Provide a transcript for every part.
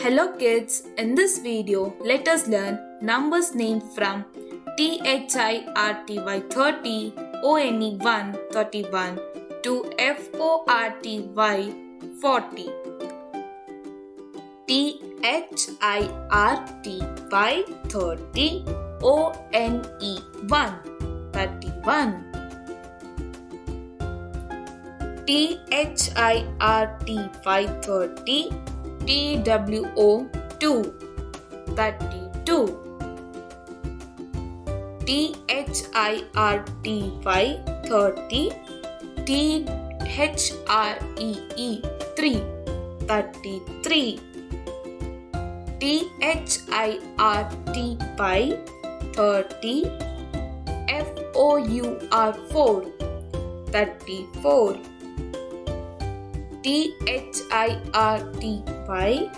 Hello kids, in this video let us learn numbers named from THIRTY 30, ONE 1 31 to FORTY 40. THIRTY 30, ONE 1 31. THIRT 530 TWO 2 32 THIRT 530 THREE 3 33 THIRT 5 30 FOUR 4 34 THIRT 5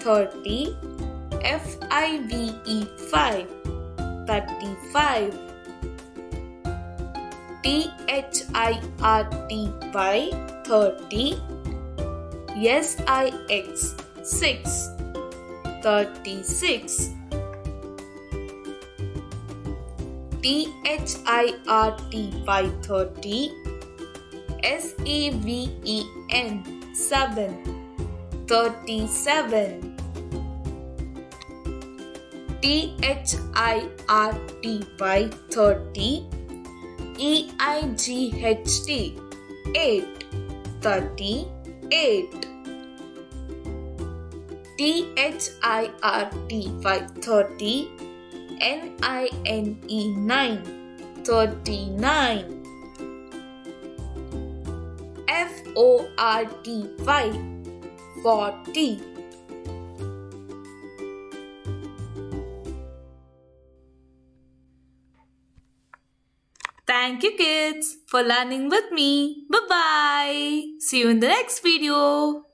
30 FIVE 5 35 THIRT 5 30 SIX 6 36 THIRT 530 SEVEN 7 37 THIRT 530 EIGHT 8 38 THIRT 530 NINE 9 39 FORT 5 40 Thank you kids for learning with me. Bye bye. See you in the next video.